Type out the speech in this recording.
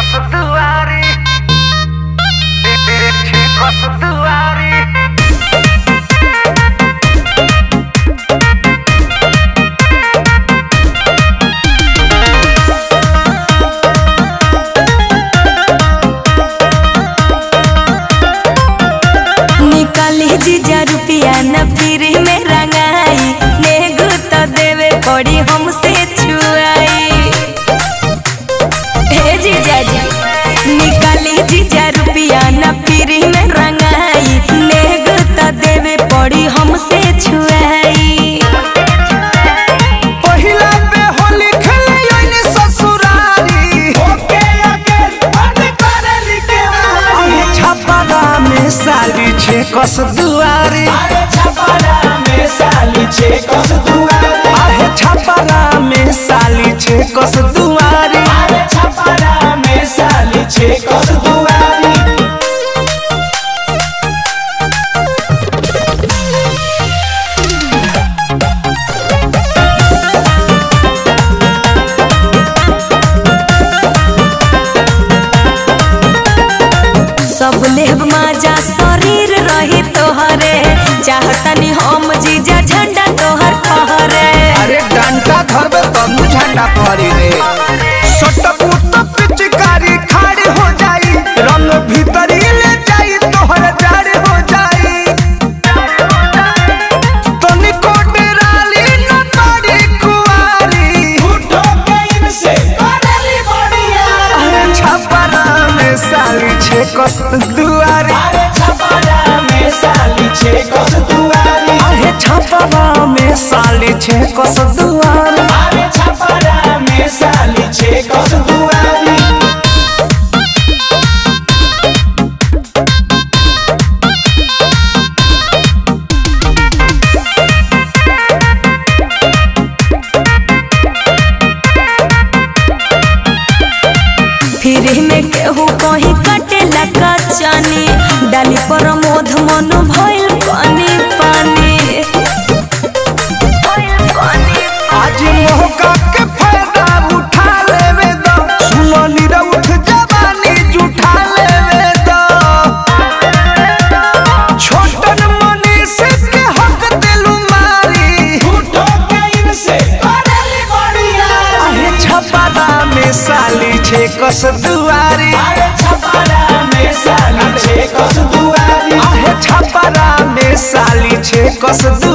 कस जीजा रुपिया न फिर में रंगाई नेगु तो देवे पड़ी हमसे निकाली जीजा रुपिया न फिर में रंगाई नेगु तो देवे पड़ी हमसे छुआई। पहिला पे होली खेले ओइने ससुरारी। ओके ओके बंद करे लिखे वाली छपरा में साली छे कस दुआरी। अरे छपरा में साली छे कस दुआरी। लेब माजा शरीर रही तोहरे चाहतनी हम कस दुआरी अरे छपरा में साली छे कस दुआरी आहे छपरा में साली छे कस दुआरी अरे छपरा में साली छे कस दुआरी फिर में केहू कहीं कटेला कचनी डाली पर मोध मन भइल पानी पानी। आज मौका के फ़ायदा उठा लेवे दो। सुनो नीरा उठ जवानी जुठा लेवे दो। छोटन मनीष के हक दिलु मारी। उठो के इनसे करली बढ़िया आहे छपरा में साली छे कस दुआरी। अरे छपरा साली